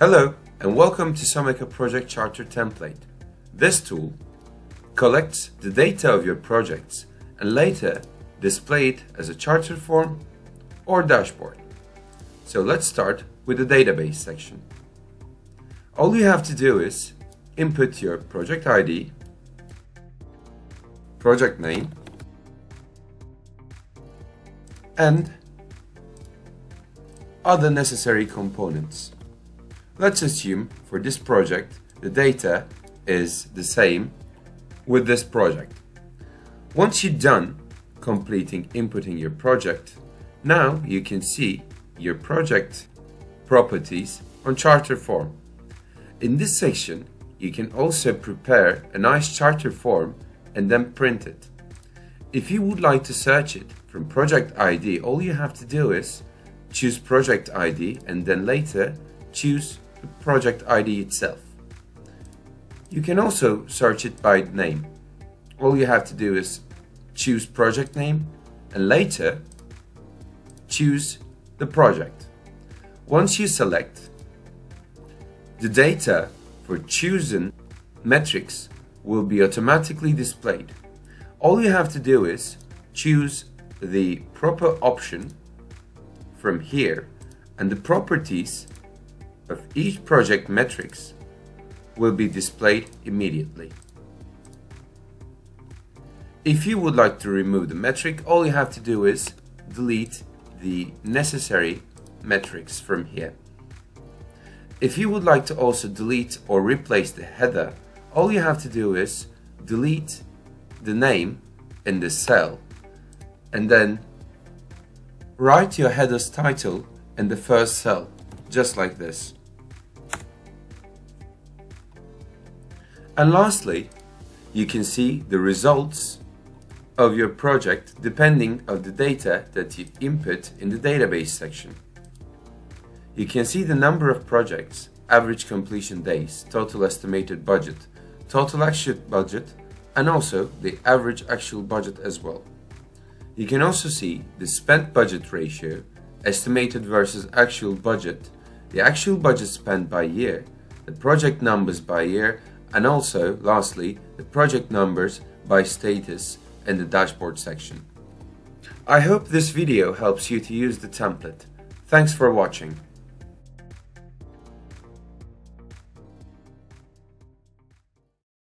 Hello and welcome to Someka Project Charter Template. This tool collects the data of your projects and later display it as a charter form or dashboard. So let's start with the database section. All you have to do is input your project ID, project name, and other necessary components. Let's assume for this project the data is the same with this project. Once you're done completing inputting your project, now you can see your project properties on charter form. In this section, you can also prepare a nice charter form and then print it. If you would like to search it from project ID, all you have to do is choose project ID and then later choose the project ID itself. You can also search it by name. All you have to do is choose project name and later choose the project. Once you select, the data for chosen metrics will be automatically displayed. All you have to do is choose the proper option from here and the properties of each project metrics will be displayed immediately. If you would like to remove the metric, all you have to do is delete the necessary metrics from here. If you would like to also delete or replace the header, all you have to do is delete the name in the cell and then write your header's title in the first cell, just like this. And lastly, you can see the results of your project depending on the data that you input in the database section. You can see the number of projects, average completion days, total estimated budget, total actual budget, and also the average actual budget as well. You can also see the spent budget ratio, estimated versus actual budget, the actual budget spent by year, the project numbers by year, and also, lastly, the project numbers by status in the dashboard section. I hope this video helps you to use the template. Thanks for watching.